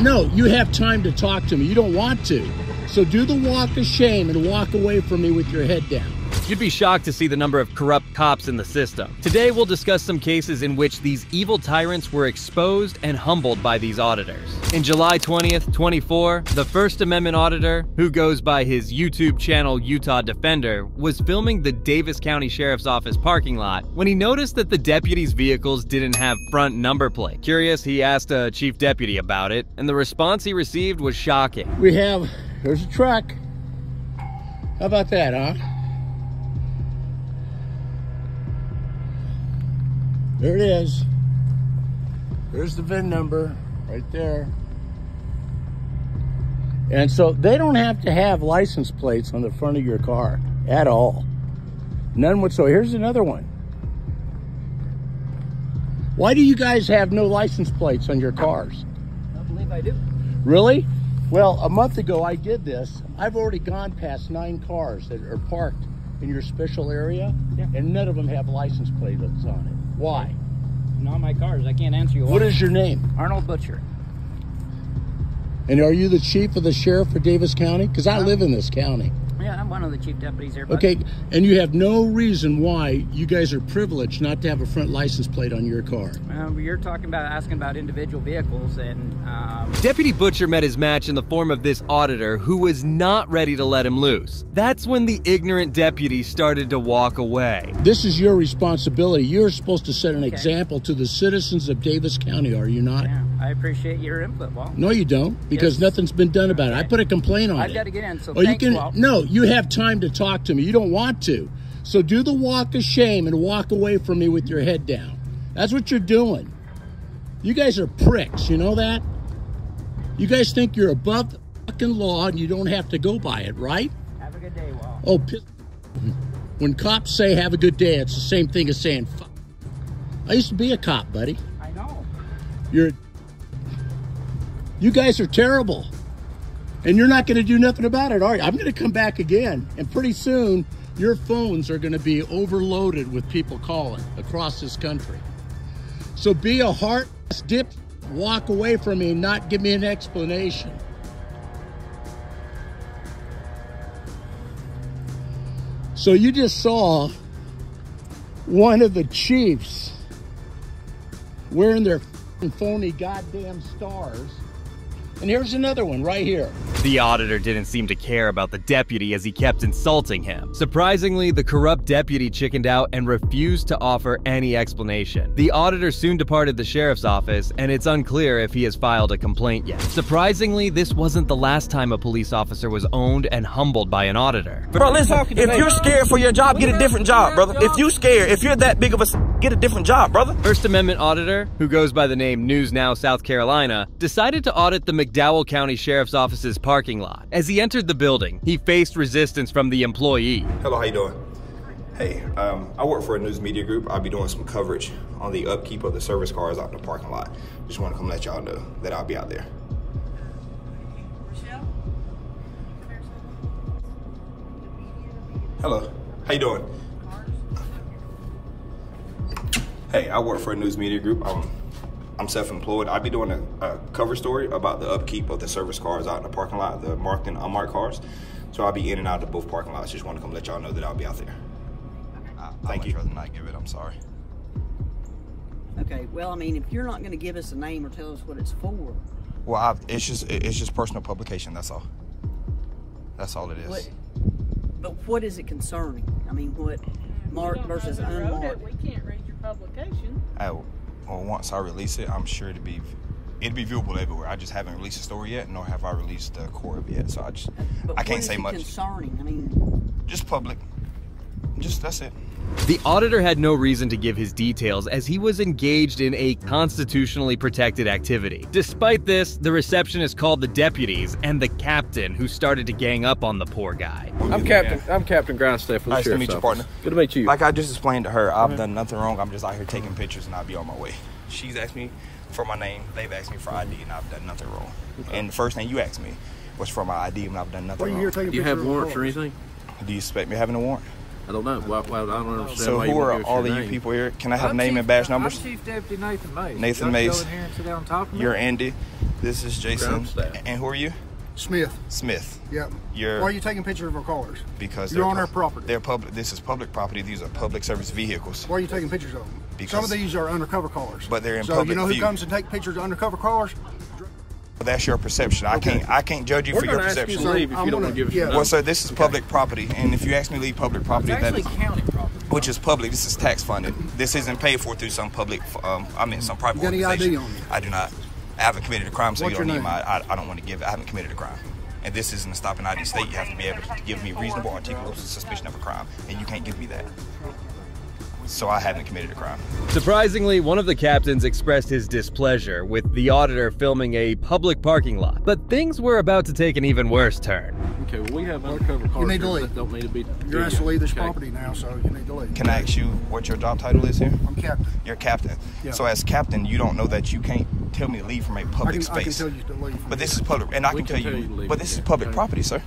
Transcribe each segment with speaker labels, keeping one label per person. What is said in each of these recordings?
Speaker 1: No, you have time to talk to me. You don't want to. So do the walk of shame and walk away from me with your head down.
Speaker 2: You'd be shocked to see the number of corrupt cops in the system. Today, we'll discuss some cases in which these evil tyrants were exposed and humbled by these auditors. In July 20th, 24, the First Amendment auditor, who goes by his YouTube channel Utah Defender, was filming the Davis County Sheriff's Office parking lot when he noticed that the deputies' vehicles didn't have front number plate. Curious, he asked a chief deputy about it, and the response he received was shocking.
Speaker 1: We have, there's a truck. How about that, huh? There it is. There's the VIN number right there. And so they don't have to have license plates on the front of your car at all. None whatsoever. Here's another one. Why do you guys have no license plates on your cars?
Speaker 3: I believe I do.
Speaker 1: Really? Well, a month ago I did this. I've already gone past nine cars that are parked in your special area,
Speaker 3: Yeah.
Speaker 1: and none of them have license plates on it. Why?
Speaker 3: Not my cars. I can't answer you.
Speaker 1: What is your name?
Speaker 3: Arnold Butcher?
Speaker 1: And are you the chief of the sheriff for Davis County? Because I live in this county.
Speaker 3: Yeah, I'm one of the chief deputies here. bud.
Speaker 1: Okay, and you have no reason why you guys are privileged not to have a front license plate on your car.
Speaker 3: Um, you're talking about asking about individual vehicles, and um,
Speaker 2: Deputy Butcher met his match in the form of this auditor who was not ready to let him loose. That's when the ignorant deputy started to walk away.
Speaker 1: This is your responsibility. You're supposed to set an
Speaker 3: Okay.
Speaker 1: example to the citizens of Davis County, are you not?
Speaker 3: yeah, I appreciate your input, Walt.
Speaker 1: No, you don't, because
Speaker 3: Yes.
Speaker 1: nothing's been done about it. I put a complaint on
Speaker 3: I've
Speaker 1: it.
Speaker 3: got to get in, so
Speaker 1: Oh, you
Speaker 3: thanks,
Speaker 1: can.
Speaker 3: Walt.
Speaker 1: No, you have time to talk to me. You don't want to. So do the walk of shame and walk away from me with your head down. That's what you're doing. You guys are pricks. You know that? You guys think you're above the fucking law and you don't have to go by it, right?
Speaker 3: Have a good day, Walt.
Speaker 1: Oh, piss. when cops say "Have a good day," it's the same thing as saying "fuck." I used to be a cop, buddy.
Speaker 3: I know.
Speaker 1: You're. You guys are terrible. And you're not going to do nothing about it, are you? I'm going to come back again. And pretty soon, your phones are going to be overloaded with people calling across this country. So be a heart dip, walk away from me not give me an explanation. So you just saw one of the chiefs wearing their phony goddamn stars. And here's another one right here.
Speaker 2: The auditor didn't seem to care about the deputy as he kept insulting him. Surprisingly, the corrupt deputy chickened out and refused to offer any explanation. The auditor soon departed the sheriff's office, and it's unclear if he has filed a complaint yet. Surprisingly, this wasn't the last time a police officer was owned and humbled by an auditor.
Speaker 4: Bro, listen, if you're scared for your job, get a different job, brother. If you're scared, if you're that big of a s- get a different job, brother.
Speaker 2: First Amendment auditor, who goes by the name News Now South Carolina, decided to audit the McDowell County Sheriff's Office's parking lot. As he entered the building, he faced resistance from the employee.
Speaker 5: Hello, how you doing? Hey, um, I work for a news media group. I'll be doing some coverage on the upkeep of the service cars out in the parking lot. Just want to come let y'all know that I'll be out there. Hello, how you doing? Hey, I work for a news media group. I'm, I'm self-employed. I'll be doing a, a cover story about the upkeep of the service cars out in the parking lot, the marked and unmarked cars. So I'll be in and out of both parking lots. Just want to come let y'all know that I'll be out there. Uh, thank you.
Speaker 6: I'd rather not give it. I'm sorry.
Speaker 7: Okay, well, I mean, if you're not going to give us a name or tell us what it's for,
Speaker 6: Well, I, it's just it's just personal publication. That's all. That's all it is.
Speaker 7: what, but what is it concerning? I mean, what marked versus
Speaker 8: We don't know who wrote it.
Speaker 7: unmarked?
Speaker 8: We can't read your publication.
Speaker 6: I, well, once I release it, I'm sure to be it'd be viewable everywhere. I just haven't released the story yet, nor have I released the core of it yet. So I just
Speaker 7: But
Speaker 6: I can't say much.
Speaker 7: concerning? I mean,
Speaker 6: Just public. Just that's it.
Speaker 2: The auditor had no reason to give his details as he was engaged in a constitutionally protected activity. Despite this, the receptionist called the deputies and the captain who started to gang up on the poor guy.
Speaker 9: I'm Captain. I'm Captain Grindstaff from the
Speaker 6: Nice to meet you,
Speaker 9: office.
Speaker 6: partner.
Speaker 9: Good to meet you.
Speaker 6: Like I just explained to her, I've done nothing wrong. I'm just out here taking pictures and I'll be on my way. She's asked me for my name. They've asked me for ID and I've done nothing wrong. And the first thing you asked me was for my ID and I've done nothing wrong.
Speaker 9: Do you have warrants or anything?
Speaker 6: Do you expect me having a warrant?
Speaker 9: I don't know. Well, well, I don't understand.
Speaker 6: So
Speaker 9: why
Speaker 6: who
Speaker 9: won't
Speaker 6: are
Speaker 9: give
Speaker 6: all
Speaker 9: your
Speaker 6: of you people here? Can I have name and badge numbers?
Speaker 10: I'm Chief Deputy Nathan Mays.
Speaker 6: Nathan
Speaker 10: Y'all
Speaker 6: Mays.
Speaker 10: Go in here and sit down and talk to me.
Speaker 6: You're Andy. This is Jason. And who are you?
Speaker 10: Smith.
Speaker 6: Smith.
Speaker 10: Yep.
Speaker 6: You're
Speaker 10: Why are you taking pictures of our cars?
Speaker 6: because
Speaker 10: You're
Speaker 6: they're
Speaker 10: on our property.
Speaker 6: They're public. This is public property. These are public service vehicles.
Speaker 10: Why are you taking pictures of them?
Speaker 6: Because-
Speaker 10: Some of these are undercover cars.
Speaker 6: But they're in
Speaker 10: so
Speaker 6: public
Speaker 10: you know who
Speaker 6: view.
Speaker 10: comes and take pictures of undercover cars?
Speaker 6: But that's your perception. I can't. I can't judge you
Speaker 9: We're
Speaker 6: for your
Speaker 9: gonna ask you
Speaker 6: perception.
Speaker 9: to leave if
Speaker 10: I'm
Speaker 9: you don't
Speaker 10: gonna-
Speaker 9: want to give us
Speaker 10: yeah.
Speaker 6: Well,
Speaker 9: number.
Speaker 6: sir, this is public property, and if you ask me to leave public property,
Speaker 3: It's actually
Speaker 6: is,
Speaker 3: county property.
Speaker 6: which is public, this is tax funded. This isn't paid for through some public. Um, I mean, some private
Speaker 10: You got any
Speaker 6: organization.
Speaker 10: ID on you?
Speaker 6: I do not. I haven't committed a crime, so
Speaker 10: What's
Speaker 6: you don't need
Speaker 10: name?
Speaker 6: my. I, I don't want to give. I haven't committed a crime. And this isn't a stop and ID state. You have to be able to give me reasonable, articulable suspicion of a crime, and you can't give me that. So I haven't committed a crime.
Speaker 2: Surprisingly, one of the captains expressed his displeasure with the auditor filming a public parking lot. But things were about to take an even worse turn.
Speaker 9: Okay, well, we have undercover cars
Speaker 10: need to leave.
Speaker 9: that don't need to be.
Speaker 10: You're asked to leave this
Speaker 9: Okay.
Speaker 10: property now, so you need to leave.
Speaker 6: Can I ask you what your job title is here?
Speaker 10: I'm captain.
Speaker 6: You're captain.
Speaker 10: Yeah.
Speaker 6: So as captain, you don't know that you can't tell me to leave from a public
Speaker 10: can, I can
Speaker 6: space.
Speaker 10: tell you to leave.
Speaker 6: But this is public, and I can,
Speaker 9: can
Speaker 6: tell,
Speaker 9: tell
Speaker 6: you.
Speaker 9: you to leave
Speaker 6: but this is public
Speaker 9: okay?
Speaker 6: property, sir.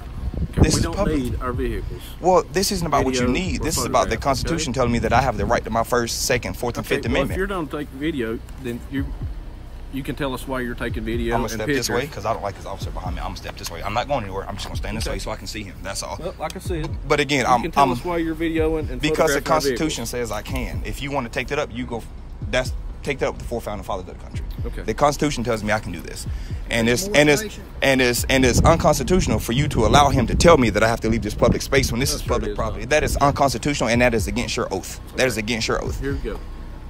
Speaker 9: Okay,
Speaker 6: This
Speaker 9: we
Speaker 6: is
Speaker 9: don't
Speaker 6: public.
Speaker 9: need our vehicles.
Speaker 6: Well, this isn't about what you need. This is about the Constitution
Speaker 9: okay?
Speaker 6: telling me that I have the right to my first, second, fourth, and
Speaker 9: Okay,
Speaker 6: fifth
Speaker 9: well,
Speaker 6: Amendment.
Speaker 9: if you're done taking video, then you you can tell us why you're taking video
Speaker 6: I'm gonna step
Speaker 9: pictures.
Speaker 6: this way because I don't like this officer behind me. I'm gonna step this way. I'm not going anywhere. I'm just gonna stand this way so I can see him. That's all.
Speaker 9: Well, like I said,
Speaker 6: But again, I'm,
Speaker 9: can tell
Speaker 6: I'm
Speaker 9: us why you're videoing and
Speaker 6: because the
Speaker 9: photographing our vehicles.
Speaker 6: Constitution says I can. If you want to take that up, you go. That's take that up with the four founding fathers of the country.
Speaker 9: Okay.
Speaker 6: The Constitution tells me I can do this, and it's and it's and it's and it's unconstitutional for you to allow him to tell me that I have to leave this public space when this is
Speaker 9: That's right,
Speaker 6: public
Speaker 9: is
Speaker 6: property.
Speaker 9: not.
Speaker 6: That is unconstitutional, and that is against your oath. That is against your oath.
Speaker 9: Here we go.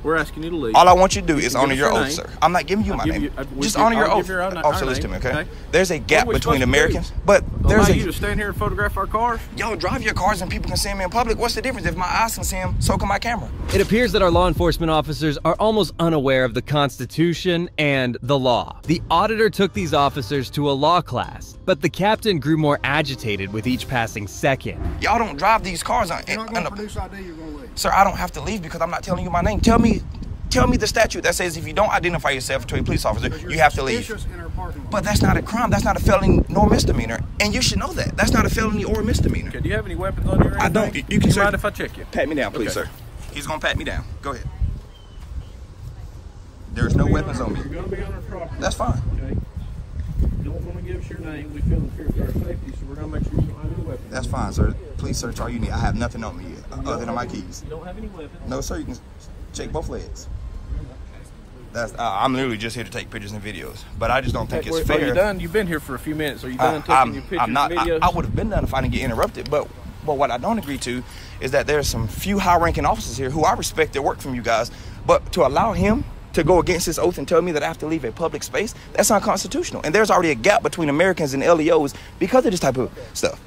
Speaker 9: We're asking you to leave.
Speaker 6: All I want you to do
Speaker 9: You
Speaker 6: is honor your oath,
Speaker 9: name.
Speaker 6: sir. I'm not giving you
Speaker 9: I'll
Speaker 6: my name.
Speaker 9: you- uh, I-
Speaker 6: Just
Speaker 9: give-
Speaker 6: honor your
Speaker 9: I'll
Speaker 6: oath.
Speaker 9: give your own-
Speaker 6: Officer, listen to me, okay?
Speaker 9: okay?
Speaker 6: There's a gap
Speaker 9: What are we
Speaker 6: between
Speaker 9: supposed to do?
Speaker 6: Americans, but there's
Speaker 9: Allow
Speaker 6: a
Speaker 9: you to stand here and photograph our cars.
Speaker 6: y'all drive your cars and people can see me in public. What's the difference? If my eyes can see him, so can my camera.
Speaker 2: It appears that our law enforcement officers are almost unaware of the Constitution and the law. The auditor took these officers to a law class, but the captain grew more agitated with each passing second.
Speaker 6: Y'all don't drive these cars on.
Speaker 10: You're not going to produce ID, you're going to leave.
Speaker 6: Sir, I don't have to leave because I'm not telling you my name. Tell me, tell me the statute that says if you don't identify yourself to a police officer,
Speaker 10: you're
Speaker 6: have to leave.
Speaker 10: suspicious in our parking lot.
Speaker 6: But that's not a crime. That's not a felony nor misdemeanor, and you should know that. That's not a felony or a misdemeanor.
Speaker 9: Okay, do you have any weapons on you?
Speaker 6: I don't.
Speaker 9: anything?
Speaker 6: You can
Speaker 9: Do
Speaker 6: search-
Speaker 9: mind if I check you?
Speaker 6: Pat me down, please,
Speaker 9: Okay.
Speaker 6: sir. He's gonna pat me down. Go ahead. There's no weapons on me.
Speaker 9: You're gonna be on our property.
Speaker 6: That's fine.
Speaker 9: Okay. Don't want to give us your name. We feel the fear for our safety, so we're gonna make sure you don't have any weapons.
Speaker 6: That's fine, sir. Please search all you need. I have nothing on me yet, other than my keys.
Speaker 9: You don't have any weapons.
Speaker 6: No, sir. You can check both legs. That's. Uh, I'm literally just here to take pictures and videos, but I just don't think
Speaker 9: Okay,
Speaker 6: it's
Speaker 9: well,
Speaker 6: fair.
Speaker 9: Are you done? You've been here for a few minutes. Are you done
Speaker 6: I,
Speaker 9: taking
Speaker 6: I'm,
Speaker 9: your pictures
Speaker 6: I'm not.
Speaker 9: and
Speaker 6: I,
Speaker 9: videos?
Speaker 6: I would have been done if I didn't get interrupted, but but what I don't agree to is that there's some few high-ranking officers here who I respect their work from you guys, but to allow him to go against his oath and tell me that I have to leave a public space, that's unconstitutional. And there's already a gap between Americans and LEOs because of this type of stuff.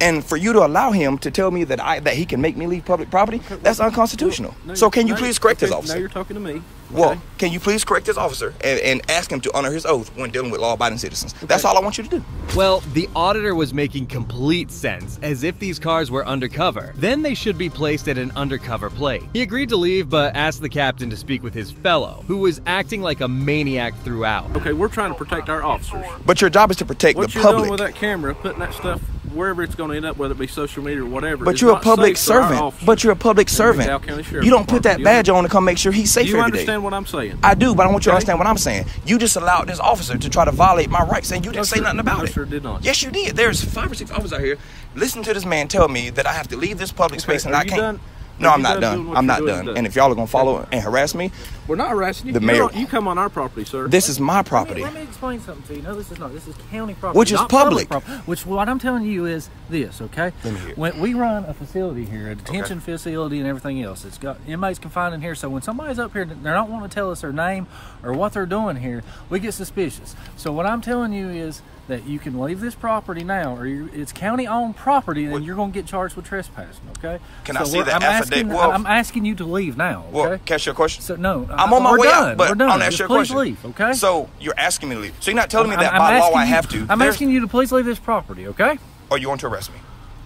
Speaker 6: And for you to allow him to tell me that I that he can make me leave public property, that's unconstitutional.
Speaker 9: No,
Speaker 6: so can you
Speaker 9: now
Speaker 6: please correct
Speaker 9: okay,
Speaker 6: this officer?
Speaker 9: Now you're talking to me.
Speaker 6: Well,
Speaker 9: Okay.
Speaker 6: can you please correct this officer and, and ask him to honor his oath when dealing with law-abiding citizens? That's all I want you to do.
Speaker 2: Well, the auditor was making complete sense, as if these cars were undercover. Then they should be placed at an undercover plate. He agreed to leave, but asked the captain to speak with his fellow, who was acting like a maniac throughout.
Speaker 9: Okay, we're trying to protect our officers.
Speaker 6: But your job is to protect
Speaker 9: What
Speaker 6: the
Speaker 9: you're
Speaker 6: public.
Speaker 9: doing with that camera, putting that stuff wherever it's going to end up, whether it be social media or whatever.
Speaker 6: But you're a public
Speaker 9: safe for our
Speaker 6: servant. But you're a public servant.
Speaker 9: McDowell County Sheriff's
Speaker 6: You don't put that badge on to come make sure he's safe
Speaker 9: you
Speaker 6: every day.
Speaker 9: understand what I'm saying?
Speaker 6: I do, but I want you to understand what I'm saying. You just allowed this officer to try to violate my rights, and you didn't say nothing about it.
Speaker 9: sir, did not.
Speaker 6: Yes, you did. There's five or six officers out here. Listen to this man tell me that I have to leave this public space and I can't.
Speaker 9: Done?
Speaker 6: No, I'm not
Speaker 9: done
Speaker 6: done.
Speaker 9: doing what
Speaker 6: I'm not
Speaker 9: doing
Speaker 6: done. And if y'all are gonna follow and harass me,
Speaker 9: We're not harassing you.
Speaker 6: The mayor-
Speaker 9: you come on our property, sir.
Speaker 6: this is my
Speaker 11: Let
Speaker 6: property.
Speaker 11: me, let me explain something to you. No, this is not. This is county property,
Speaker 6: Which is
Speaker 11: not
Speaker 6: public.
Speaker 11: prop- which what I'm telling you is this, okay?
Speaker 6: Let me hear.
Speaker 11: When we run a facility here, a detention facility, and everything else. It's got inmates confined in here. So when somebody's up here, they're not wanting to tell us their name or what they're doing here. We get suspicious. So what I'm telling you is that you can leave this property now, or it's county-owned property, and you're going to get charged with trespassing. Okay?
Speaker 6: Can I
Speaker 11: So
Speaker 6: see
Speaker 11: we're-
Speaker 6: the
Speaker 11: I'm
Speaker 6: affidavit?
Speaker 11: Asking,
Speaker 6: Well-
Speaker 11: I'm asking you to leave now. Okay?
Speaker 6: Well, catch your question.
Speaker 11: So no,
Speaker 6: I'm on my way
Speaker 11: done.
Speaker 6: out, but
Speaker 11: we're done.
Speaker 6: I'm ask
Speaker 11: Just
Speaker 6: you a
Speaker 11: please
Speaker 6: question.
Speaker 11: leave, okay?
Speaker 6: So you're asking me to leave. So you're not telling me
Speaker 11: I'm-
Speaker 6: that
Speaker 11: I'm
Speaker 6: by law
Speaker 11: asking
Speaker 6: I have to.
Speaker 11: I'm
Speaker 6: There's-
Speaker 11: asking you to please leave this property, okay?
Speaker 6: Or you want to arrest me?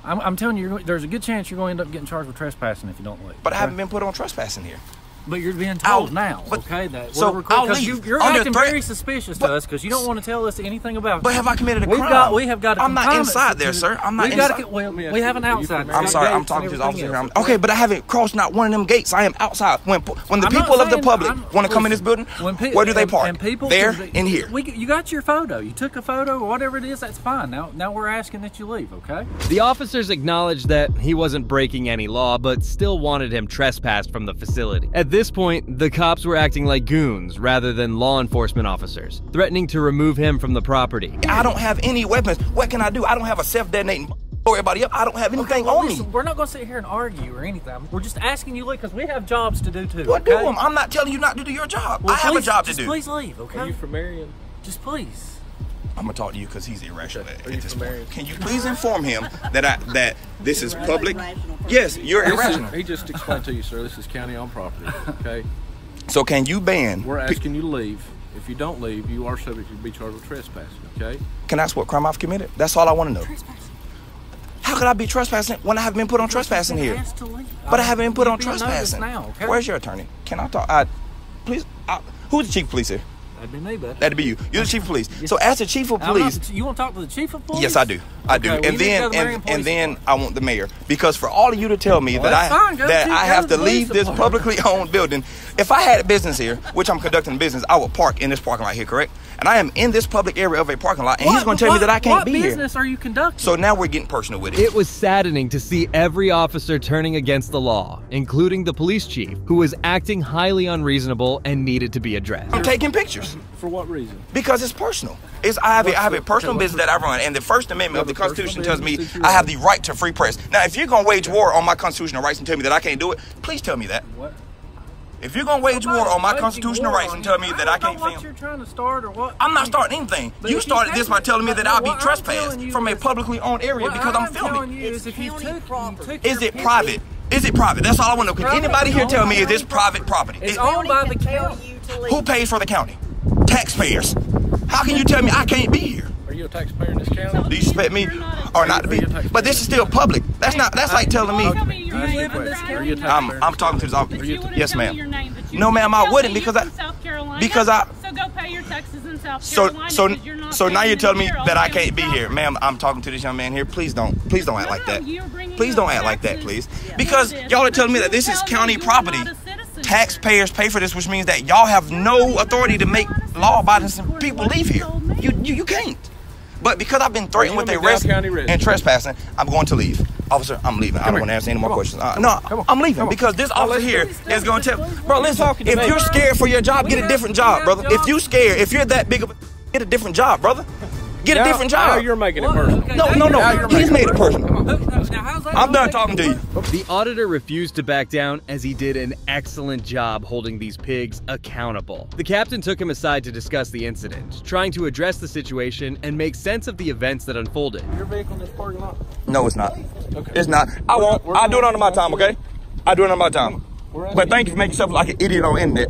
Speaker 11: I'm, I'm telling you, you're, there's a good chance you're going to end up getting charged with trespassing if you don't leave.
Speaker 6: But I haven't been put on trespassing here.
Speaker 11: But you're being told
Speaker 6: I'll-
Speaker 11: now,
Speaker 6: but-
Speaker 11: okay? That
Speaker 6: so
Speaker 11: we're
Speaker 6: I'll
Speaker 11: because You, you're
Speaker 6: under
Speaker 11: acting very suspicious
Speaker 6: But-
Speaker 11: to us because you don't want to tell us anything about.
Speaker 6: But
Speaker 11: you.
Speaker 6: have I committed a
Speaker 11: We've
Speaker 6: crime?
Speaker 11: got we have got. A
Speaker 6: I'm not
Speaker 11: confinement
Speaker 6: inside there, sir. I'm not
Speaker 11: we've got
Speaker 6: inside.
Speaker 11: A, well,
Speaker 9: Let me ask
Speaker 11: we have an outside.
Speaker 9: from
Speaker 6: I'm sorry, I'm talking to the officer here.
Speaker 11: else,
Speaker 6: okay, but I haven't crossed not one of them gates. I am outside. When when the
Speaker 11: I'm not
Speaker 6: people of the public want to come in this building,
Speaker 11: When pe-
Speaker 6: where do they park?
Speaker 11: And people
Speaker 6: there
Speaker 11: can
Speaker 6: in here.
Speaker 11: We, you got your photo. You took a photo or whatever it is. That's fine. Now, now we're asking that you leave. Okay.
Speaker 2: The officers acknowledged that he wasn't breaking any law, but still wanted him trespassed from the facility. At this point, the cops were acting like goons rather than law enforcement officers, threatening to remove him from the property.
Speaker 6: I don't have any weapons. What can I do? I don't have a self-detonating. Blow everybody up. I don't have anything
Speaker 11: well,
Speaker 6: on
Speaker 11: listen,
Speaker 6: me.
Speaker 11: We're not going to sit here and argue or anything. We're just asking you leave because we have jobs to do too.
Speaker 6: What
Speaker 11: okay?
Speaker 6: do them? I'm not telling you not to do your job.
Speaker 11: Well,
Speaker 6: I have
Speaker 11: please-
Speaker 6: a job to do.
Speaker 11: just
Speaker 6: do.
Speaker 11: Please leave. Okay.
Speaker 9: Are you from Marion?
Speaker 11: Just please.
Speaker 6: I'm gonna talk to you because he's irrational at, at this
Speaker 9: from
Speaker 6: point. Can you please inform him that I that this is public? Yes, you're irrational.
Speaker 9: He just explained to you, sir. This is county-owned property. Okay.
Speaker 6: So can you ban?
Speaker 9: We're asking you to leave. If you don't leave, you are subject to be charged with trespassing. Okay.
Speaker 6: Can I ask what crime I've committed? That's all I want to know. How could I be trespassing when I haven't been put on trespassing here?
Speaker 11: Asked to leave.
Speaker 6: But I haven't been put on trespassing.
Speaker 11: now. Okay.
Speaker 6: Where's your attorney? Can I talk? I, please. I, who's the chief police here?
Speaker 11: That'd be me, bud.
Speaker 6: That'd be you. You're the chief of police. So as the chief of
Speaker 11: I'm not
Speaker 6: police,
Speaker 11: you want to talk to the chief of police?
Speaker 6: Yes, I do. I do.
Speaker 11: Okay, well,
Speaker 6: and
Speaker 11: you need to
Speaker 6: then and, and then I want the mayor because for all of you to tell me
Speaker 11: Well,
Speaker 6: that I
Speaker 11: fine.
Speaker 6: That I have
Speaker 11: to police
Speaker 6: leave this
Speaker 11: department.
Speaker 6: publicly owned building, if I had a business here, which I'm conducting business, I would park in this parking lot here, correct? And I am in this public area of a parking lot, and he's going to tell me that I can't
Speaker 11: what
Speaker 6: be here.
Speaker 11: What business are you conducting?
Speaker 6: So now we're getting personal with it.
Speaker 2: It was saddening to see every officer turning against the law, including the police chief, who was acting highly unreasonable and needed to be addressed.
Speaker 6: I'm taking pictures
Speaker 9: For what reason?
Speaker 6: because it's personal. It's I have a, I have a personal
Speaker 9: okay, what's
Speaker 6: business that I run, and the First Amendment of the
Speaker 9: the
Speaker 6: Constitution tells me
Speaker 9: business that you
Speaker 6: I have the right to free press. Now, if you're going to wage war on my constitutional rights and tell me that I can't do it, please tell me that.
Speaker 11: What?
Speaker 6: If you're going to wage war on my constitutional rights and tell me that I
Speaker 11: don't
Speaker 6: can't
Speaker 11: know what
Speaker 6: film.
Speaker 11: you're trying to start or what.
Speaker 6: I'm not starting anything.
Speaker 11: But
Speaker 6: You started this by telling me that I'll be
Speaker 11: what I'm
Speaker 6: trespassed from a publicly owned area because I'm
Speaker 11: I'm
Speaker 6: filming.
Speaker 11: you is if you
Speaker 7: county
Speaker 11: took, you took
Speaker 6: Is it private? Is it private? That's all I want to know. Can
Speaker 11: Private-
Speaker 6: anybody here tell me is this private property?
Speaker 11: It's
Speaker 6: Is-
Speaker 11: owned by the county.
Speaker 7: you to leave.
Speaker 6: Who pays for the county? Taxpayers. How can you tell me I can't be here?
Speaker 9: Are you a taxpayer in this county?
Speaker 6: Do you expect me or not to be? But this is still public. That's not. That's like telling me.
Speaker 8: Tell me your
Speaker 11: You live in this
Speaker 9: Are you a
Speaker 11: county?
Speaker 6: I'm. I'm talking to the officer.
Speaker 8: But you wouldn't
Speaker 6: Yes, ma'am.
Speaker 8: your name, but you
Speaker 6: No, ma'am, I wouldn't because I-
Speaker 8: from South Carolina.
Speaker 6: because I-
Speaker 8: So go pay your taxes in South
Speaker 6: So
Speaker 8: Carolina.
Speaker 6: so
Speaker 8: you're
Speaker 6: so now you're telling me that I can't be here, ma'am. I'm talking to this young man here. Please don't. Please don't act like that. Please don't act like that, please. Because y'all are telling me that this is county property.
Speaker 8: not a citizen.
Speaker 6: Taxpayers pay for this, which means that y'all have no authority to make law-abiding people leave here. You you, you can't. But because I've been threatened with
Speaker 9: a
Speaker 6: arrest
Speaker 9: McDowell County resident?
Speaker 6: and trespassing, I'm going to leave. Officer, I'm leaving. I don't
Speaker 9: here.
Speaker 6: want to answer any more
Speaker 9: Come
Speaker 6: questions. Uh, no.
Speaker 9: Come.
Speaker 6: I'm leaving because this officer here is going to tell. Bro, listen. If you're scared for your job, get a different job, brother. If
Speaker 11: jobs.
Speaker 6: you scared, if you're that big of a, get a different job, brother. Get a
Speaker 9: Now-
Speaker 6: different
Speaker 9: Now
Speaker 6: job.
Speaker 9: you're making it
Speaker 11: What?
Speaker 9: personal.
Speaker 11: Okay,
Speaker 6: No, no, no. He's made it
Speaker 11: it
Speaker 6: personal.
Speaker 11: Who- now, how's that
Speaker 6: I'm
Speaker 11: gonna
Speaker 6: done talking to you.
Speaker 2: The auditor refused to back down as he did an excellent job holding these pigs accountable. The captain took him aside to discuss the incident, trying to address the situation and make sense of the events that unfolded.
Speaker 9: Your vehicle in this parking lot?
Speaker 6: No, it's not.
Speaker 9: Okay.
Speaker 6: It's not. I won't. I'll do it
Speaker 9: not-
Speaker 6: under my time, okay? I'll do it under my time. But thank you for making yourself like an idiot on the internet.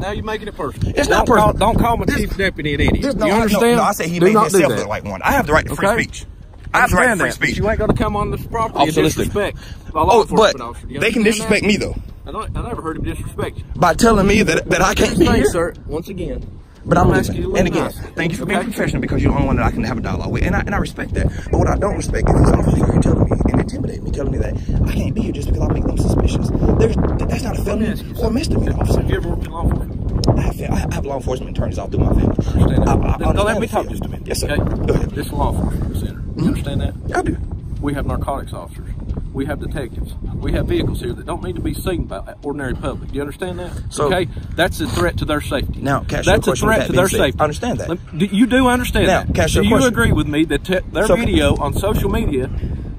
Speaker 9: Now you're making it personal.
Speaker 6: It's not
Speaker 9: Don't call-
Speaker 6: personal.
Speaker 9: Don't call my chief deputy an idiot.
Speaker 6: This- no,
Speaker 9: you understand?
Speaker 6: No, no, I said he
Speaker 9: Do
Speaker 6: made
Speaker 9: not
Speaker 6: himself
Speaker 9: that.
Speaker 6: look like one. I have the right to free
Speaker 9: Okay.
Speaker 6: speech. I have the right to free speech.
Speaker 9: You ain't gonna come on this property
Speaker 6: Officer,
Speaker 9: and disrespect oh, a law
Speaker 6: Oh,
Speaker 9: enforcement
Speaker 6: but
Speaker 9: officer.
Speaker 6: They can disrespect
Speaker 9: that?
Speaker 6: me though
Speaker 9: I, don't, I never heard him disrespect you.
Speaker 6: by telling me that that I can't be here.
Speaker 9: sir. Once again.
Speaker 6: But I'm
Speaker 9: I'm asking
Speaker 6: listening.
Speaker 9: you
Speaker 6: And again, thank you for being professional because you're the only one that I can have a dialogue with, and I and I respect that. But what I don't respect is this here telling me and intimidating me, telling me that I can't be here just because I make them suspicious. There's that's not a felony or misdemeanor, officer.
Speaker 9: Have you ever worked in law enforcement?
Speaker 6: I have, I have law enforcement attorneys all through my family.
Speaker 9: Understand that?
Speaker 6: I- I- I
Speaker 9: Now, let me talk just a minute.
Speaker 6: Yes, sir.
Speaker 9: Okay?
Speaker 6: Go ahead.
Speaker 9: This law enforcement center. You mm-hmm. understand that?
Speaker 6: I do.
Speaker 9: We have narcotics officers. We have detectives. We have vehicles here that don't need to be seen by ordinary public. Do you understand that?
Speaker 6: So-
Speaker 9: okay, that's a threat to their safety.
Speaker 6: Now, ask
Speaker 9: that's a threat
Speaker 6: that
Speaker 9: to their safety.
Speaker 6: I understand that.
Speaker 9: Do- you do understand
Speaker 6: Now,
Speaker 9: that?
Speaker 6: ask
Speaker 9: do
Speaker 6: you question?
Speaker 9: agree with me that their
Speaker 6: So-
Speaker 9: video on social media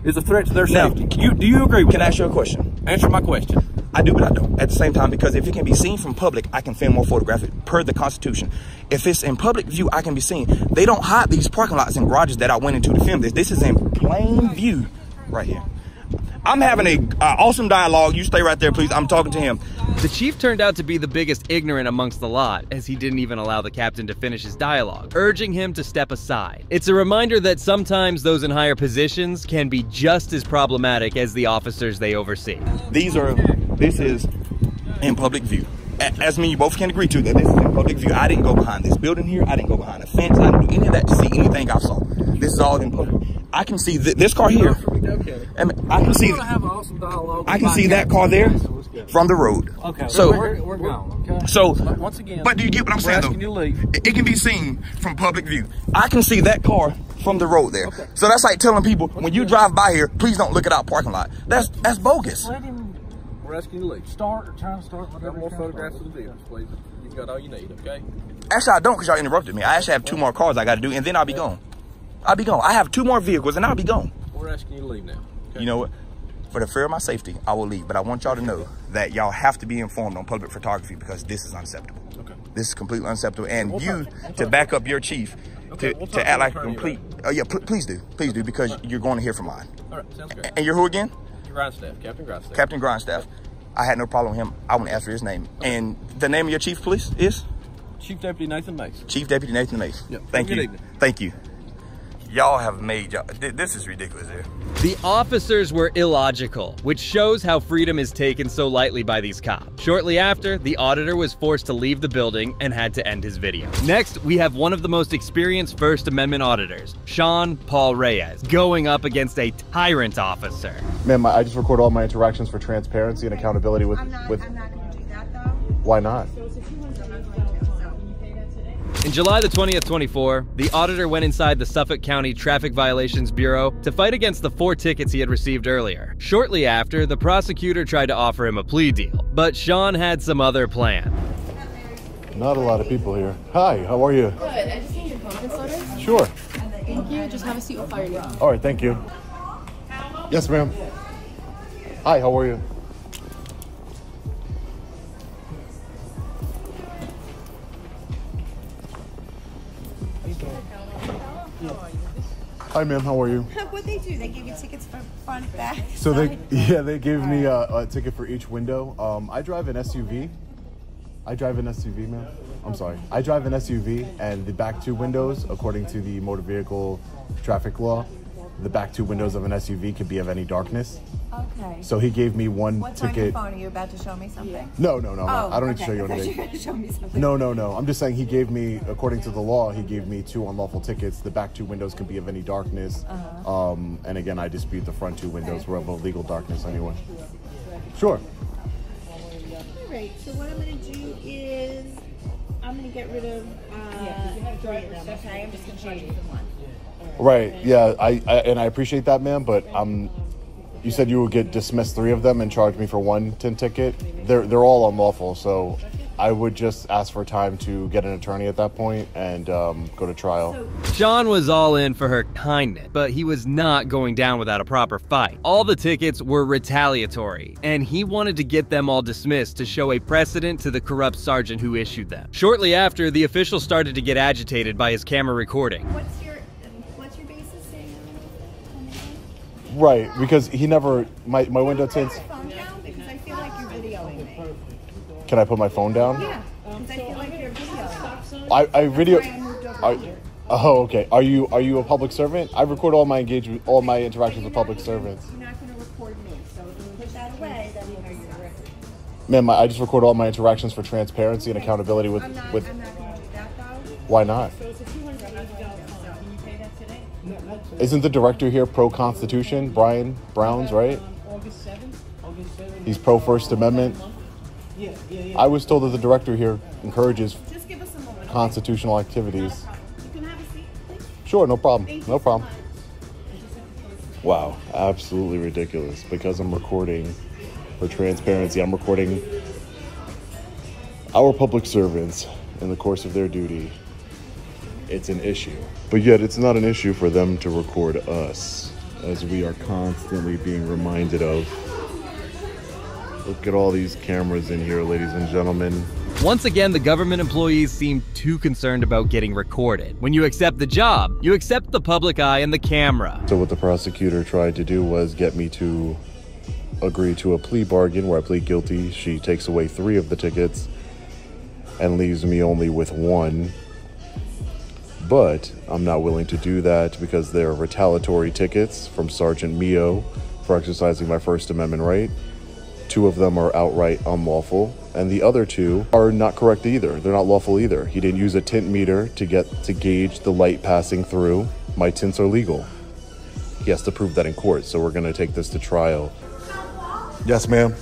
Speaker 9: is a threat to their
Speaker 6: Now,
Speaker 9: safety? You, do you agree with
Speaker 6: Can I ask you a question?
Speaker 9: Answer my question.
Speaker 6: I do, but I don't. At the same time, because if it can be seen from public, I can film or photograph it per the Constitution. If it's in public view, I can be seen. They don't hide these parking lots and garages that I went into to film this. This is in plain view right here. I'm having a uh, awesome dialogue. You stay right there, please. I'm talking to him.
Speaker 2: The chief turned out to be the biggest ignorant amongst the lot, as he didn't even allow the captain to finish his dialogue, urging him to step aside. It's a reminder that sometimes those in higher positions can be just as problematic as the officers they oversee.
Speaker 6: These are. This is in public view. As me you both can agree to that this is in public view. I didn't go behind this building here. I didn't go behind a fence. I didn't do any of that to see anything I saw. This is all in public. I can see th- this car here.
Speaker 11: Okay.
Speaker 6: And I can see
Speaker 11: have an awesome dialogue.
Speaker 6: I can see that car there from the road.
Speaker 11: Okay.
Speaker 6: So
Speaker 11: we're, we're gone. Okay.
Speaker 6: so
Speaker 11: But once again,
Speaker 6: but do you get what I'm saying though?
Speaker 11: you to leave.
Speaker 6: It it can be seen from public view. I can see that car from the road there. Okay. So that's like telling people when you drive by here, please don't look at our parking lot. That's that's bogus.
Speaker 11: Let him.
Speaker 9: We're asking you to leave.
Speaker 11: Start or try to start
Speaker 9: Got
Speaker 11: whatever.
Speaker 9: more
Speaker 11: you're to
Speaker 9: photographs of the vehicles, please. You've got all you need, okay?
Speaker 6: Actually, I don't because y'all interrupted me. I actually have two more cars I got to do, and then I'll be gone. I'll be gone. I have two more vehicles, and I'll be gone.
Speaker 9: We're asking you to leave now.
Speaker 6: You know what? For the fear of my safety, I will leave. But I want y'all to know that y'all have to be informed on public photography because this is unacceptable.
Speaker 9: Okay.
Speaker 6: This is completely unacceptable. And
Speaker 9: We'll
Speaker 6: you,
Speaker 9: we'll
Speaker 6: to back up your chief,
Speaker 9: Okay,
Speaker 6: to,
Speaker 9: we'll
Speaker 6: to act like a complete. Oh yeah, pl- please do, please do, because you're going to hear from mine.
Speaker 9: All right, sounds good.
Speaker 6: And you're who again?
Speaker 9: Grindstaff, Captain Grindstaff.
Speaker 6: Captain Grindstaff. I had no problem with him. I want to ask for his name. And the name of your chief, police is
Speaker 9: Chief Deputy Nathan Mace.
Speaker 6: Chief Deputy Nathan Mace.
Speaker 9: Yep.
Speaker 6: Thank
Speaker 9: Good
Speaker 6: you.
Speaker 9: evening.
Speaker 6: Thank you. Y'all have made y'all. This is ridiculous here.
Speaker 2: The officers were illogical, which shows how freedom is taken so lightly by these cops. Shortly after, the auditor was forced to leave the building and had to end his video. Next, we have one of the most experienced First Amendment auditors, Sean Paul Reyes, going up against a tyrant officer.
Speaker 12: Ma'am, I just record all my interactions for transparency and accountability with. with
Speaker 13: I'm not going to do that though.
Speaker 12: why not?
Speaker 2: In July the 20th, 24, the auditor went inside the Suffolk County Traffic Violations Bureau to fight against the four tickets he had received earlier. Shortly after, the prosecutor tried to offer him a plea deal, but Sean had some other plan.
Speaker 12: Not a lot of people here. Hi, how are you?
Speaker 14: Good. I just need your comments letter.
Speaker 12: Sure.
Speaker 14: Thank you. Just have a seat. We'll fire you.
Speaker 12: All right, thank you. Yes, ma'am. Hi, how are you? Hi, ma'am. How are you?
Speaker 13: what they do? They give you tickets for front, back.
Speaker 12: So they, yeah, they gave me a, a ticket for each window. Um, I drive an SUV. I drive an SUV, ma'am. I'm sorry. I drive an SUV, and the back two windows, according to the motor vehicle traffic law, the back two windows of an SUV could be of any darkness.
Speaker 13: Okay.
Speaker 12: So he gave me one
Speaker 13: What's on your phone? Are you about to show me something?
Speaker 12: No, no, no.
Speaker 13: Oh,
Speaker 12: I don't need to show you
Speaker 13: I thought
Speaker 12: anything.
Speaker 13: you were gonna show me something.
Speaker 12: No, no, no. I'm just saying he gave me, according to the law, he gave me two unlawful tickets. The back two windows can be of any darkness.
Speaker 13: Uh-huh.
Speaker 12: Um, and again, I dispute the front two windows were of illegal darkness anyway. Sure.
Speaker 15: Alright, so what I'm gonna do is, I'm gonna get rid of, uh, three of them, okay? I'm just gonna charge you for one.
Speaker 12: Right. Yeah. I, I and I appreciate that, man. But um, you said you would get dismissed three of them and charge me for one tin ticket. They're they're all unlawful. So I would just ask for time to get an attorney at that point and um, go to trial.
Speaker 2: Sean was all in for her kindness, but he was not going down without a proper fight. All the tickets were retaliatory, and he wanted to get them all dismissed to show a precedent to the corrupt sergeant who issued them. Shortly after, the official started to get agitated by his camera recording.
Speaker 15: What's
Speaker 12: Right. Because he never my my window tints.
Speaker 15: Phone down, because I feel like you're videoing me.
Speaker 12: Can I put my phone down?
Speaker 15: Yeah, because I feel like you're videoing.
Speaker 12: I, I video.
Speaker 15: I moved over
Speaker 12: Are,
Speaker 15: here.
Speaker 12: oh, okay. Are you are you a public servant? I record all my engagement, all my interactions with public servants.
Speaker 15: You're not gonna record me, so if you put that away, then you know you're record.
Speaker 12: Ma'am, I I just record all my interactions for transparency and accountability with
Speaker 15: I'm not,
Speaker 12: with.
Speaker 15: I'm not gonna do that though.
Speaker 12: Why not?
Speaker 15: So it's a
Speaker 12: Isn't the director here pro Constitution? Brian Browns, right?
Speaker 16: August seventh, August seventh.
Speaker 12: He's pro First Amendment.
Speaker 16: Yeah, yeah, yeah.
Speaker 12: I was told that the director here encourages
Speaker 15: Just give us a moment. okay?
Speaker 12: constitutional activities.
Speaker 15: You can have a seat, please.
Speaker 12: Sure, no problem.
Speaker 15: Thank you
Speaker 12: No
Speaker 15: so
Speaker 12: problem.
Speaker 15: much.
Speaker 12: Wow, absolutely ridiculous. Because I'm recording for transparency, I'm recording our public servants in the course of their duty. It's an issue. But yet, it's not an issue for them to record us, as we are constantly being reminded of. Look at all these cameras in here, ladies and gentlemen.
Speaker 2: Once again, the government employees seem too concerned about getting recorded. When you accept the job, you accept the public eye and the camera.
Speaker 12: So what the prosecutor tried to do was get me to agree to a plea bargain where I plead guilty. She takes away three of the tickets and leaves me only with one. But I'm not willing to do that because there are retaliatory tickets from Sergeant Mio for exercising my First Amendment right two of them are outright unlawful, and the other two are not correct either. They're not lawful either. He didn't use a tint meter to get to gauge the light passing through. My tints are legal. He has to prove that in court, so we're gonna take this to trial. Yes, ma'am.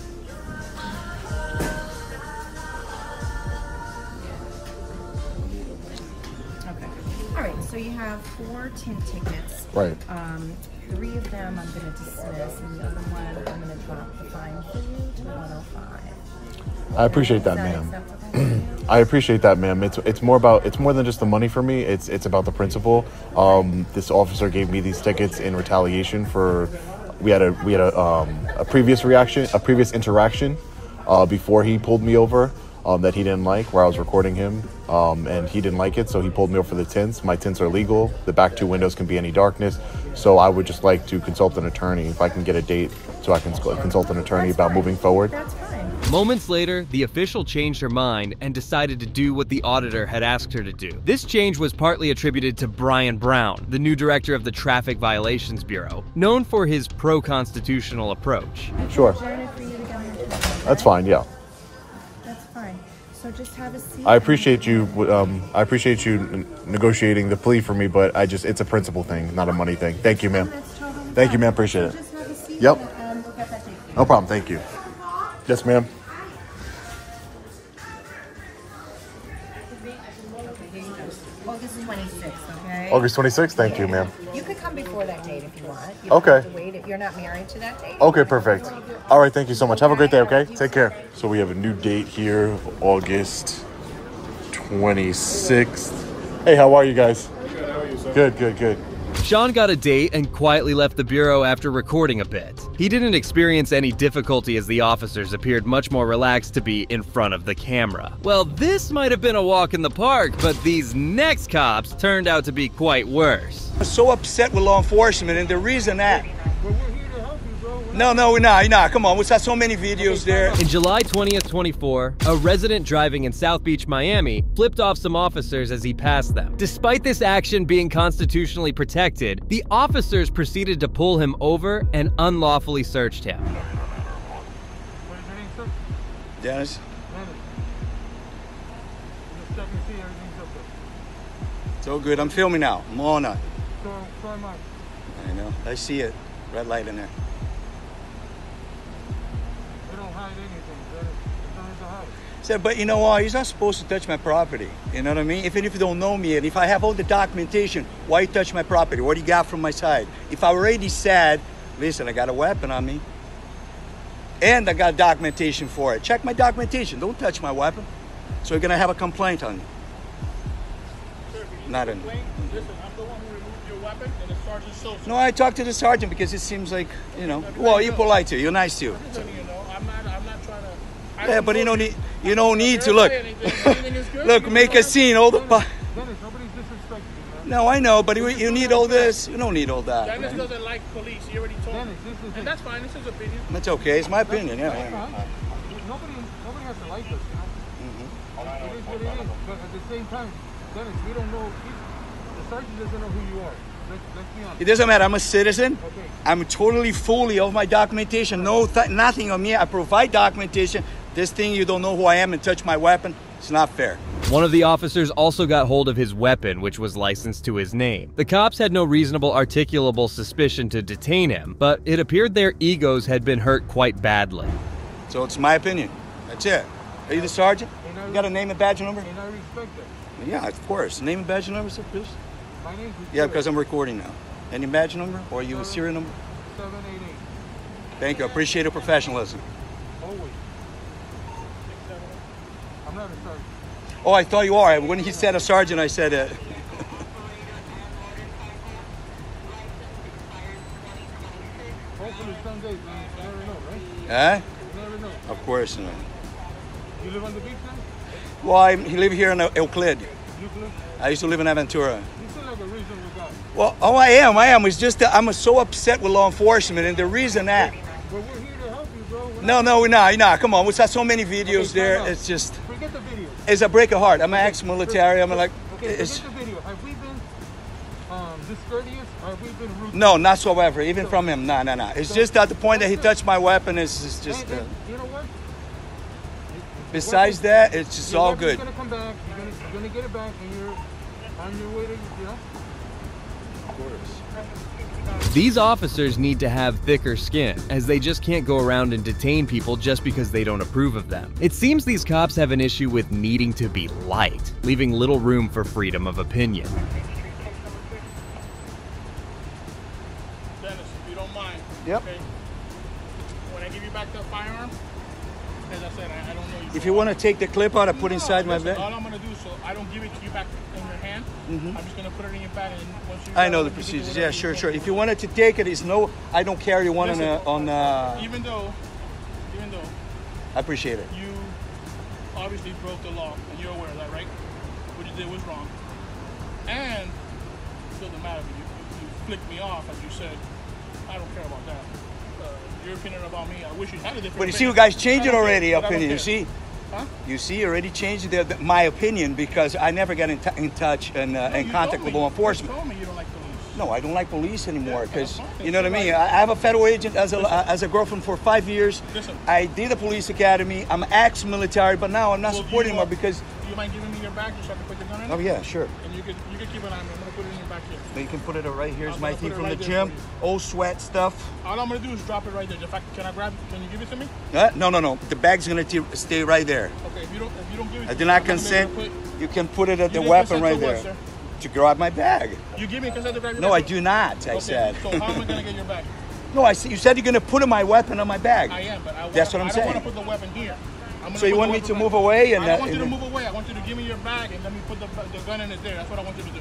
Speaker 13: Four tint tickets.
Speaker 12: Right.
Speaker 13: Um, three of them I'm going to dismiss, and the other one I'm going to drop the fine for you to 105.
Speaker 12: I appreciate that, ma'am.
Speaker 13: acceptable for you?
Speaker 12: I appreciate that, ma'am. It's it's more about it's more than just the money for me. It's it's about the principle. Um, this officer gave me these tickets in retaliation for we had a we had a um, a previous reaction, a previous interaction uh, before he pulled me over um, that he didn't like, where I was recording him, um, and he didn't like it, so he pulled me over for the tints. My tints are legal. The back two windows can be any darkness. So I would just like to consult an attorney if I can get a date, so I can consult an attorney about moving forward.
Speaker 13: That's fine.
Speaker 2: Moments later, the official changed her mind and decided to do what the auditor had asked her to do. This change was partly attributed to Brian Brown, the new director of the Traffic Violations Bureau, known for his pro constitutional approach.
Speaker 12: Sure.
Speaker 13: Janet, for you to get on your
Speaker 12: That's fine. Yeah.
Speaker 13: That's fine. So just have a seat.
Speaker 12: I appreciate you. Um, I appreciate you negotiating the plea for me, but I just it's a principle thing, not a money thing. Thank you, ma'am. Thank you, ma'am. Appreciate it.
Speaker 13: Just have a seat.
Speaker 12: Yep.
Speaker 13: And we'll get that date.
Speaker 12: No problem. Thank you. Yes, ma'am.
Speaker 13: August 26th, okay?
Speaker 12: August 26th. Thank you, ma'am.
Speaker 13: You could come before that date if you want. You don't
Speaker 12: Okay.
Speaker 13: You're not married to that date.
Speaker 12: Okay, perfect. All right, thank you so much. Have a great day, okay? Take care. So we have a new date here, August 26th. Hey, how are you guys? Good, good, good.
Speaker 2: Sean got a date and quietly left the bureau after recording a bit. He didn't experience any difficulty as the officers appeared much more relaxed to be in front of the camera. Well, this might have been a walk in the park, but these next cops turned out to be quite worse.
Speaker 17: I'm so upset with law enforcement, and the reason that. No, no, we're not. You're not. Come on, we saw so many videos there.
Speaker 2: In July 20th, 24, a resident driving in South Beach, Miami, flipped off some officers as he passed them. Despite this action being constitutionally protected, the officers proceeded to pull him over and unlawfully searched him.
Speaker 17: Dennis, so good. I'm filming now. I'm on it. I know. I see it. Red light in there. Said, but you know what? He's not supposed to touch my property. You know what I mean? Even if you don't know me, and if I have all the documentation, why you touch my property? What do you got from my side? If I already said, listen, I got a weapon on me, and I got documentation for it. Check my documentation. Don't touch my weapon. So you're gonna have a complaint on you. Not in. No, I talked to the sergeant because it seems like you know. Well, you're polite too. You're nice too. So- Yeah, but you don't need. You don't need to look. look, make a scene. All the. pu- No, I know, but you, you need all this. You don't need all that.
Speaker 18: Dennis
Speaker 17: man.
Speaker 18: doesn't like police. He already told me. And that's fine. It's his opinion.
Speaker 17: That's okay. It's my opinion. Yeah.
Speaker 9: Nobody, nobody has to like us, you. Mm-hmm. It is what it is. But at the same time, Dennis, we don't know. He, the sergeant doesn't know who you are. Let's, let's be honest.
Speaker 17: It doesn't matter. I'm a citizen. I'm totally fully of my documentation. No, th- nothing on me. I provide documentation. This thing you don't know who I am and touch my weapon. It's not fair.
Speaker 2: One of the officers also got hold of his weapon, which was licensed to his name. The cops had no reasonable articulable suspicion to detain him, but it appeared their egos had been hurt quite badly.
Speaker 17: So it's my opinion. That's it. Are you the sergeant? You got a name and badge number?
Speaker 9: And I respect that.
Speaker 17: Yeah, of course. Name and badge number, sir, please.
Speaker 9: My name's
Speaker 17: Yeah, because I'm recording now. Any badge number or you a serial number?
Speaker 9: 788.
Speaker 17: Thank you. I appreciate your professionalism.
Speaker 9: Always. I'm not a sergeant.
Speaker 17: Oh, I thought you are. When he said a sergeant, I said it.
Speaker 9: Hopefully someday. You never know, right?
Speaker 17: Huh?
Speaker 9: You never know.
Speaker 17: Of course not.
Speaker 9: You live on the beach now?
Speaker 17: Well, I he live here in Euclid.
Speaker 9: Euclid?
Speaker 17: I used to live in Aventura.
Speaker 9: You seem like a reasonable.
Speaker 17: Well, oh, I am. I am. It's just that I'm so upset with law enforcement, and the reason that.
Speaker 9: But we're here to help you, bro. We're
Speaker 17: No, no, we're not. You're not. Come on. We saw so many videos
Speaker 9: Okay,
Speaker 17: there. It's just.
Speaker 9: Forget the video.
Speaker 17: It's a break of heart. I'm an ex-military. I'm like.
Speaker 9: Okay,
Speaker 17: It's,
Speaker 9: the video. Have we been um, discourteous? Or have we been rude?
Speaker 17: No, not whatsoever. Even from him, no, no, no. It's just at the point that he touched my weapon. Is is just.
Speaker 9: And-
Speaker 17: Uh,
Speaker 9: and you know what?
Speaker 17: besides that, it's just all good.
Speaker 9: gonna come back. You're gonna, you're gonna get it back, and you're on your way to, you know.
Speaker 2: These officers need to have thicker skin, as they just can't go around and detain people just because they don't approve of them. It seems these cops have an issue with needing to be liked, leaving little room for freedom of opinion.
Speaker 18: Dennis, if you don't mind.
Speaker 17: Yep.
Speaker 18: Okay. When I give you back the firearm, as I said, I, I don't know you.
Speaker 17: If you want to take the clip out, I put inside my bag.
Speaker 18: All I'm gonna do, so I don't give it to you back in your hand.
Speaker 17: Mhm.
Speaker 18: I'm just gonna put it in your bag, and once you.
Speaker 17: I know the
Speaker 18: you can do
Speaker 17: procedures. Yeah, sure, sure. If you wanted to take it, it's no. I don't carry one on
Speaker 18: Listen,
Speaker 17: a, on. Uh,
Speaker 18: Even though, even though
Speaker 17: I appreciate it.
Speaker 18: you obviously broke the law, and you're aware of that, right? What you did was wrong, and it still doesn't matter. You, you flicked me off, as you said. I don't care about that. Uh, your opinion about me, I wish you had a different.
Speaker 17: But you see,
Speaker 18: opinion.
Speaker 17: you guys changed
Speaker 18: I
Speaker 17: it already.
Speaker 18: care, but I
Speaker 17: Opinion. You see.
Speaker 18: Huh?
Speaker 17: You see, already changed the, the, my opinion because I never got in, t- in touch and, uh, in contact with law
Speaker 18: You
Speaker 17: enforcement.
Speaker 18: told me you don't like police.
Speaker 17: No, I don't like police anymore because you know what I mean. I I have a federal agent as a as a girlfriend for five years.
Speaker 18: Listen.
Speaker 17: I did a police academy. I'm ex-military, but now I'm not
Speaker 18: Well,
Speaker 17: supporting anymore because.
Speaker 18: Do you mind giving me your bag just so I can put your gun in?
Speaker 17: Oh yeah, sure.
Speaker 18: And you could you could keep it on me. I'm gonna put it in your back here.
Speaker 17: You can put it right here's my thing from
Speaker 18: right
Speaker 17: the gym. Old sweat stuff.
Speaker 18: All I'm gonna do is drop it right there. I, can I grab? Can you give it to me?
Speaker 17: Uh, no, no, no. The bag's gonna t- stay right there.
Speaker 18: Okay. If you don't if you don't give it
Speaker 17: I
Speaker 18: me,
Speaker 17: not
Speaker 18: I'm gonna be
Speaker 17: consent.
Speaker 18: put-
Speaker 17: You can put it at the weapon right
Speaker 18: to what,
Speaker 17: there to grab my bag.
Speaker 18: You give me consent to grab your
Speaker 17: No, I do not. I
Speaker 18: Okay,
Speaker 17: said.
Speaker 18: So how am I gonna get your bag?
Speaker 17: No, I see. You said you're gonna put my weapon on my bag.
Speaker 18: I am, but I, wanna,
Speaker 17: That's what I'm
Speaker 18: I
Speaker 17: saying.
Speaker 18: don't want to put the weapon here.
Speaker 17: So you want me to move away and,
Speaker 18: I don't want you to move away. I want you to give me your bag and let me put the, the gun in it there. That's what I want you to do.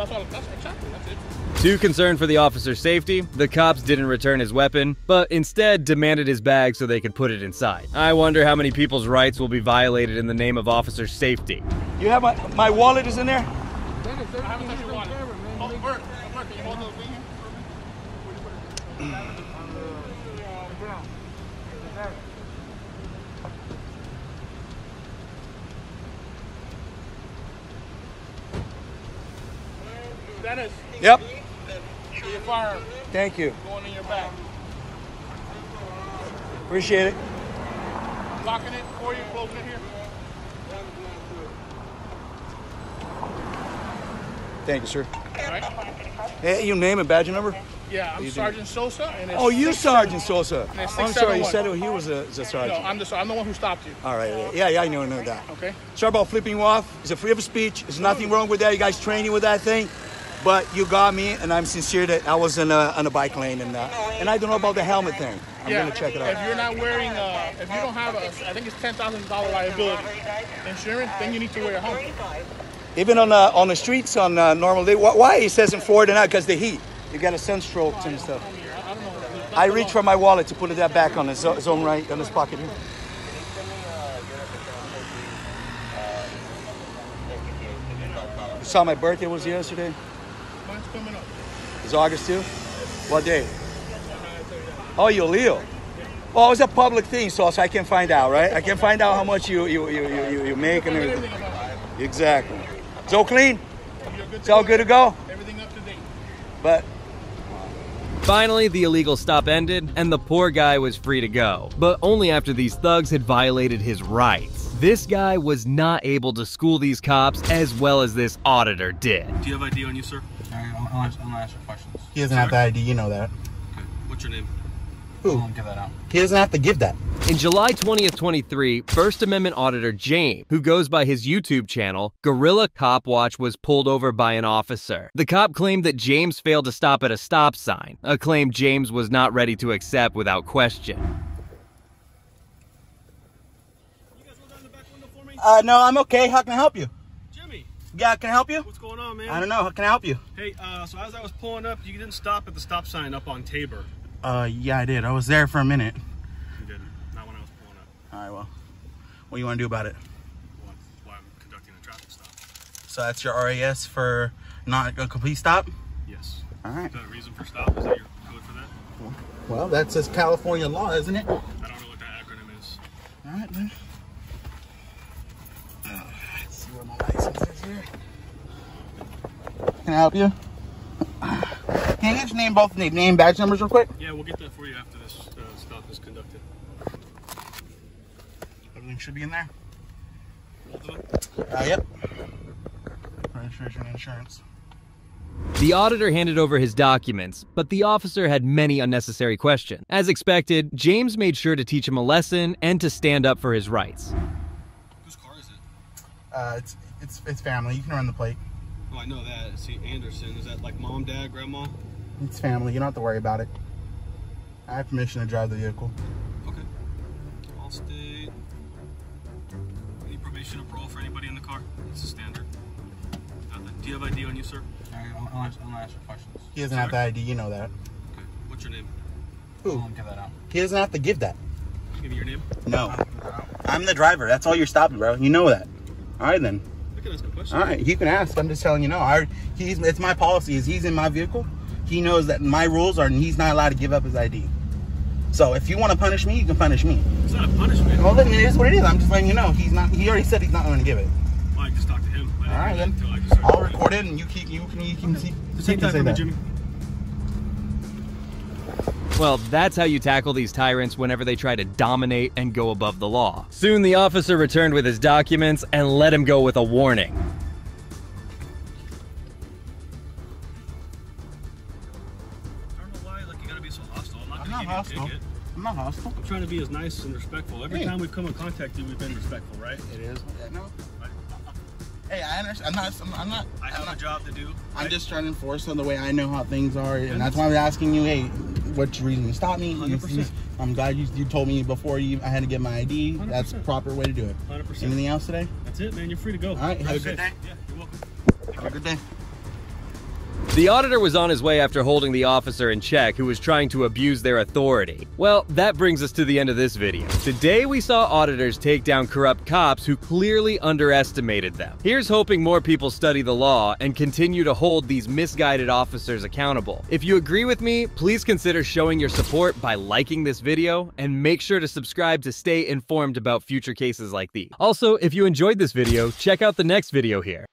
Speaker 18: That's all. That's exactly. That's it.
Speaker 2: Too concerned for the officer's safety, the cops didn't return his weapon, but instead demanded his bag so they could put it inside. I wonder how many people's rights will be violated in the name of officer safety.
Speaker 17: You have my my wallet is in there.
Speaker 9: Dennis,
Speaker 18: I haven't
Speaker 9: everything
Speaker 18: touched
Speaker 9: is
Speaker 18: your
Speaker 9: on
Speaker 18: wallet.
Speaker 9: camera, man.
Speaker 18: Oh,
Speaker 9: Make-
Speaker 18: Bert, Bert, can you hold the thing here for me?
Speaker 9: Brown. The back.
Speaker 18: Dennis,
Speaker 17: Yep.
Speaker 18: your firearm
Speaker 17: Thank you.
Speaker 18: going in your bag.
Speaker 17: Appreciate it.
Speaker 18: Locking it for you, closing it here.
Speaker 17: Thank you, sir.
Speaker 18: Right.
Speaker 17: Hey, you name and badge number?
Speaker 18: Yeah, I'm Sergeant Sosa. And it's
Speaker 17: Oh, you Sergeant Sosa. I'm sorry, you said it, he was a, a
Speaker 18: No. I'm the I'm the one who stopped you.
Speaker 17: All right, yeah, yeah, I know, know that.
Speaker 18: Okay.
Speaker 17: Sorry about flipping you off. It's a free of speech. There's nothing wrong with that. You guys training with that thing. But you got me, and I'm sincere that I was in a, on a bike lane, and uh, and I don't know about the helmet thing. I'm
Speaker 18: yeah.
Speaker 17: gonna check it out.
Speaker 18: If you're not wearing, uh, if you don't have a, I think it's ten thousand dollar liability insurance, then you need to wear a helmet.
Speaker 17: Even on uh, on the streets on uh, normal day. Wh- Why it says in Florida now? Because the heat. You got a sunstroke and stuff. I reach for my wallet to put it that back on his, his own right on his pocket here. You saw my birthday was yesterday.
Speaker 18: Mine's coming up.
Speaker 17: It's August 2? What day? Oh, you're Leo. Well, it was a public thing, so, so I can find out, right? I can find out how much you you, you, you, you- you make and everything. Exactly. It's all clean? It's all good to go?
Speaker 18: Everything up to date.
Speaker 17: But
Speaker 2: Finally, the illegal stop ended, and the poor guy was free to go. But only after these thugs had violated his rights. This guy was not able to school these cops as well as this auditor did.
Speaker 19: Do you have ID on you, sir? I'm, I'm, I'm gonna ask you questions.
Speaker 20: He doesn't have the ID, you know that.
Speaker 19: What's your name?
Speaker 20: Who?
Speaker 19: I'll give that out.
Speaker 20: He doesn't have to give that.
Speaker 2: In July 20th, 23, First Amendment Auditor James, who goes by his YouTube channel, Gorilla Cop Watch, was pulled over by an officer. The cop claimed that James failed to stop at a stop sign, a claim James was not ready to accept without question.
Speaker 20: Uh, no, I'm okay. How can I help you? Yeah, can I help you?
Speaker 19: What's going on, man?
Speaker 20: I don't know. How can I help you?
Speaker 19: Hey, uh, so as I was pulling up, you didn't stop at the stop sign up on Tabor.
Speaker 20: Uh, yeah, I did. I was there for a minute.
Speaker 19: You didn't. Not when I was pulling up.
Speaker 20: All right, well, what do you want to do about it?
Speaker 19: Well, why I'm conducting a traffic stop.
Speaker 20: So that's your RAS for not a complete stop?
Speaker 19: Yes.
Speaker 20: All right.
Speaker 19: Is that a reason for stop? Is that your code for that?
Speaker 20: Well, that says California law, isn't it?
Speaker 19: I don't know what that acronym is.
Speaker 20: All right, then. Uh, let's see where my license is here. Can I help you? Can you just name both name, name badge numbers real quick?
Speaker 19: Yeah, we'll get that for you after this uh, stop is conducted.
Speaker 20: Everything should be in there. Uh, yep. Registration insurance.
Speaker 2: The auditor handed over his documents, but the officer had many unnecessary questions. As expected, James made sure to teach him a lesson and to stand up for his rights. Whose car is it?
Speaker 20: Uh, it's it's it's family. You can run the plate.
Speaker 19: Oh, I know that. See, Anderson. Is that like mom, dad, grandma?
Speaker 20: It's family. You don't have to worry about it. I have permission to drive the vehicle.
Speaker 19: Okay. Allstate. Any probation or parole for anybody in the car? It's a standard. Nothing. Do you have ID on you, sir? I'm gonna ask you questions.
Speaker 20: He doesn't have the ID. You know that. Okay.
Speaker 19: What's your name?
Speaker 20: Who?
Speaker 19: give that out.
Speaker 20: He doesn't have to give that.
Speaker 19: Give me your name.
Speaker 20: No. I'm the driver. That's all you're stopping, bro. You know that. All right then.
Speaker 19: I can ask a question.
Speaker 20: All right, you can ask. I'm just telling you no. I he's it's my policy. Is he's in my vehicle, he knows that my rules are and he's not allowed to give up his ID. So if you want to punish me, you can punish me.
Speaker 19: It's not a punishment.
Speaker 20: Well, then it is what it is. I'm just letting you know he's not. He already said he's not going to give it.
Speaker 19: Well, I just talked to him.
Speaker 20: All right then. I'll record it and you keep you can you can see.
Speaker 19: Take
Speaker 20: you can
Speaker 19: that from me. Jimmy.
Speaker 2: Well, that's how you tackle these tyrants whenever they try to dominate and go above the law. Soon the officer returned with his documents and let him go with a warning.
Speaker 20: I'm not hostile. I'm not hostile.
Speaker 19: I'm trying to be as nice and respectful. Every
Speaker 20: Hey.
Speaker 19: time we've come in contact with you, we've been respectful, right?
Speaker 20: It is. Yeah, no. Hey, I understand. I'm not. I'm, I'm not.
Speaker 19: I have a job to do.
Speaker 20: I'm just trying to enforce on the way I know how things are, and that's why I'm asking you. Hey, what's your reason to stop me? You-
Speaker 19: 100%.
Speaker 20: you- I'm glad you, you told me before you I had to get my ID. That's the
Speaker 19: 100%.
Speaker 20: proper way to do it.
Speaker 19: 100%.
Speaker 20: Anything else today?
Speaker 19: That's it, man. You're free to go.
Speaker 20: All right. Have a good day.
Speaker 19: Yeah, you're welcome.
Speaker 20: Have a good day.
Speaker 2: The auditor was on his way after holding the officer in check who was trying to abuse their authority. Well, that brings us to the end of this video. Today we saw auditors take down corrupt cops who clearly underestimated them. Here's hoping more people study the law and continue to hold these misguided officers accountable. If you agree with me, please consider showing your support by liking this video and make sure to subscribe to stay informed about future cases like these. Also, if you enjoyed this video, check out the next video here.